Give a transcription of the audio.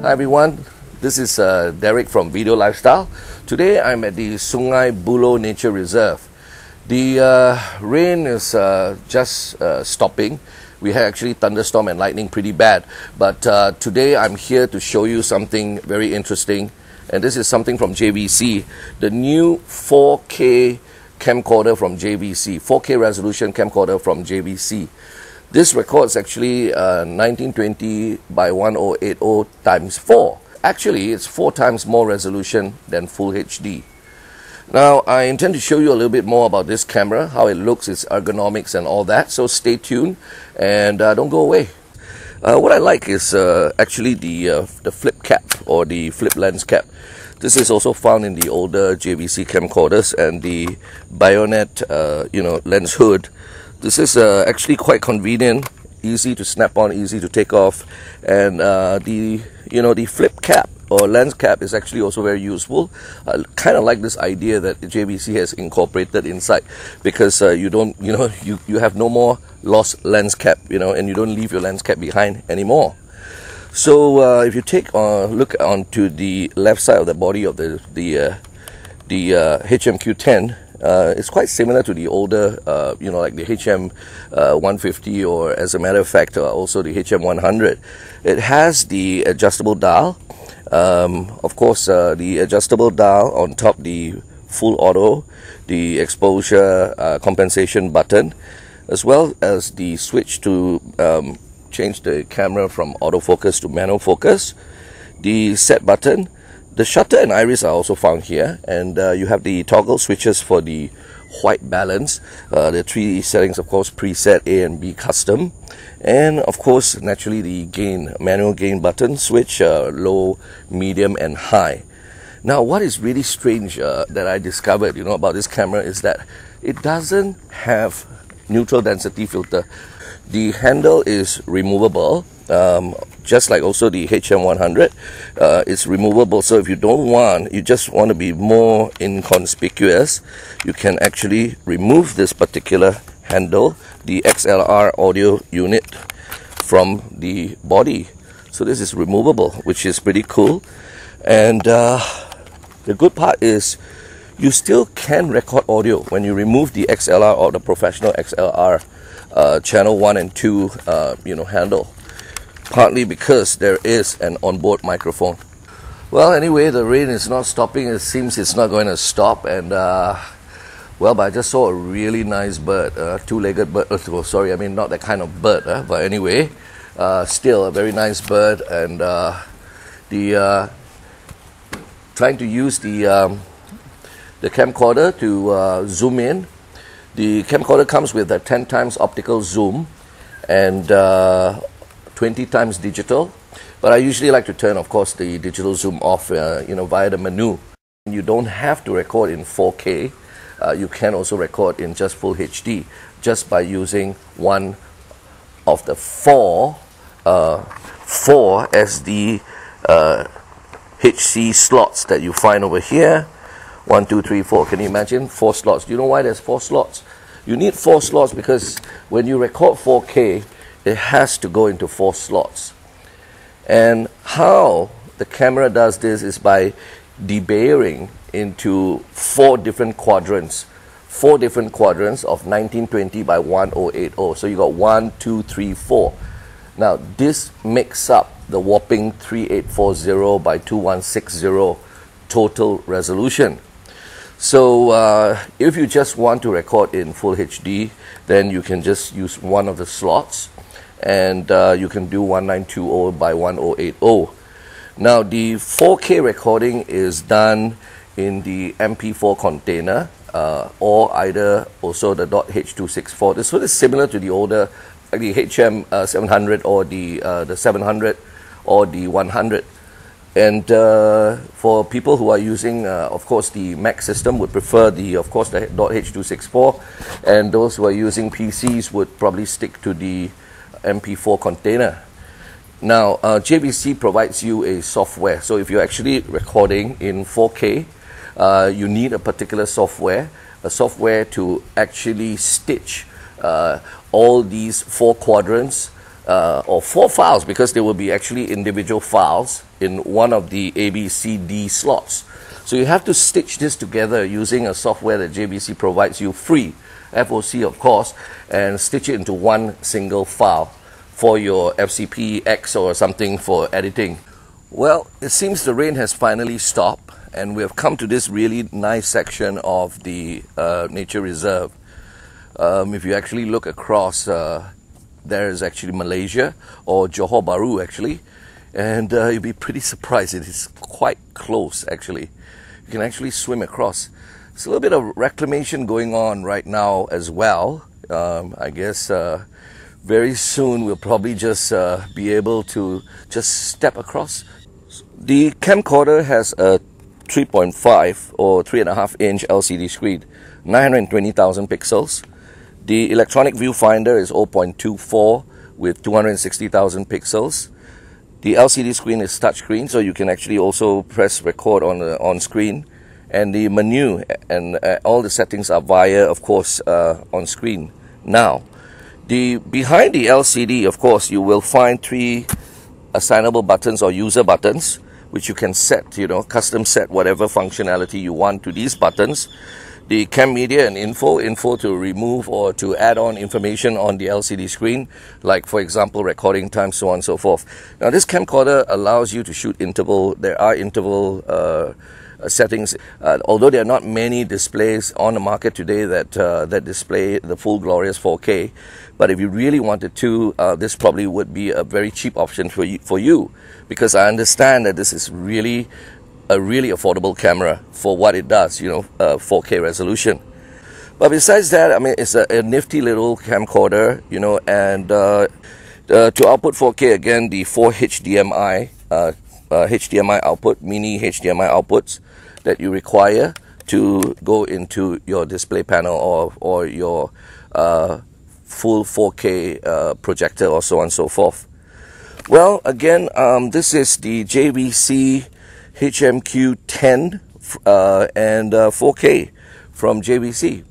Hi everyone, this is uh, Derek from Video Lifestyle. Today I'm at the Sungai Buloh Nature Reserve. The uh, rain is uh, just uh, stopping. We had actually thunderstorm and lightning pretty bad, but uh, today I'm here to show you something very interesting. And this is something from JVC, the new 4K camcorder from JVC, 4K resolution camcorder from JVC. This records actually uh, 1920 by 1080 times 4. Actually, it's four times more resolution than Full HD. Now, I intend to show you a little bit more about this camera, how it looks, its ergonomics, and all that. So stay tuned and uh, don't go away. Uh, what I like is uh, actually the uh, the flip cap or the flip lens cap. This is also found in the older JVC camcorders and the bayonet, uh, you know, lens hood this is uh, actually quite convenient, easy to snap on, easy to take off, and uh, the you know the flip cap or lens cap is actually also very useful. I kind of like this idea that JVC has incorporated inside because uh, you don't you know you, you have no more lost lens cap you know and you don't leave your lens cap behind anymore. So uh, if you take a look onto the left side of the body of the the uh, the HMQ10 uh, it's quite similar to the older, uh, you know, like the HM uh, 150 or, as a matter of fact, uh, also the HM 100. It has the adjustable dial. Um, of course, uh, the adjustable dial on top, the full auto, the exposure uh, compensation button, as well as the switch to um, change the camera from autofocus to manual focus, the set button the shutter and iris are also found here, and uh, you have the toggle switches for the white balance. Uh, the three settings, of course, preset A and B custom, and of course, naturally the gain manual gain button switch uh, low, medium, and high. Now, what is really strange uh, that I discovered, you know, about this camera is that it doesn't have neutral density filter. The handle is removable um, just like also the HM100, uh, it's removable. So if you don't want, you just want to be more inconspicuous, you can actually remove this particular handle, the XLR audio unit, from the body. So this is removable, which is pretty cool. And uh, the good part is you still can record audio when you remove the XLR or the professional XLR uh, channel 1 and 2 uh, you know handle partly because there is an onboard microphone. Well, anyway, the rain is not stopping. It seems it's not going to stop. And, uh, well, but I just saw a really nice bird, a uh, two legged bird. Oh, sorry, I mean, not that kind of bird. Uh, but anyway, uh, still a very nice bird. And uh, the uh, trying to use the, um, the camcorder to zoom in. The camcorder comes with a 10 times optical zoom and 20 times digital. But I usually like to turn, of course, the digital zoom off, uh, you know, via the menu. You don't have to record in 4K. Uh, you can also record in just full HD just by using one of the four uh, four SD uh, HC slots that you find over here. One, two, three, four. Can you imagine four slots? Do you know why there's four slots? You need four slots because when you record 4K, it has to go into four slots. And how the camera does this is by debayering into four different quadrants, four different quadrants of 1920 by 1080. So you got one, two, three, four. Now this makes up the whopping 3840 by 2160 total resolution. So uh, if you just want to record in full HD, then you can just use one of the slots and uh, you can do 1920 by 1080. Now the 4K recording is done in the MP4 container uh, or either also the .h264. This one is similar to the older like the HM uh, 700 or the uh, the 700 or the 100. And uh, for people who are using, uh, of course, the Mac system would prefer the, of course, the .h264, and those who are using PCs would probably stick to the MP4 container. Now, uh, JVC provides you a software. So if you're actually recording in 4K, uh, you need a particular software, a software to actually stitch uh, all these four quadrants uh, or four files because there will be actually individual files in one of the A, B, C, D slots. So you have to stitch this together using a software that JVC provides you free, FOC of course, and stitch it into one single file for your FCP X or something for editing. Well, it seems the rain has finally stopped and we have come to this really nice section of the uh, nature reserve. Um, if you actually look across, uh, there is actually Malaysia or Johor Bahru actually, and uh, you'll be pretty surprised. It is quite close actually. You can actually swim across. There's a little bit of reclamation going on right now as well. Um, I guess uh, very soon we'll probably just uh, be able to just step across. The camcorder has a 3.5 or 3.5 inch LCD screen, 920,000 pixels. The electronic viewfinder is 0.24 with 260,000 pixels. The LCD screen is touchscreen, so you can actually also press record on the on screen. And the menu and uh, all the settings are via, of course, uh, on screen. Now, the behind the LCD, of course, you will find three assignable buttons or user buttons which you can set, you know, custom set whatever functionality you want to these buttons. The cam media and info, info to remove or to add on information on the LCD screen, like for example, recording time, so on and so forth. Now this camcorder allows you to shoot interval, there are interval uh, settings. Uh, although there are not many displays on the market today that uh, that display the full glorious 4K, but if you really wanted to, uh, this probably would be a very cheap option for you, for you, because I understand that this is really a really affordable camera for what it does. You know, 4K uh, resolution. But besides that, I mean, it's a, a nifty little camcorder, you know, and uh, to output 4K again, the 4 HDMI uh, HDMI output, mini HDMI outputs that you require to go into your display panel or, or your uh, full 4K uh, projector or so on and so forth. Well, again, um, this is the JVC HMQ10 uh, and 4K uh, from JVC.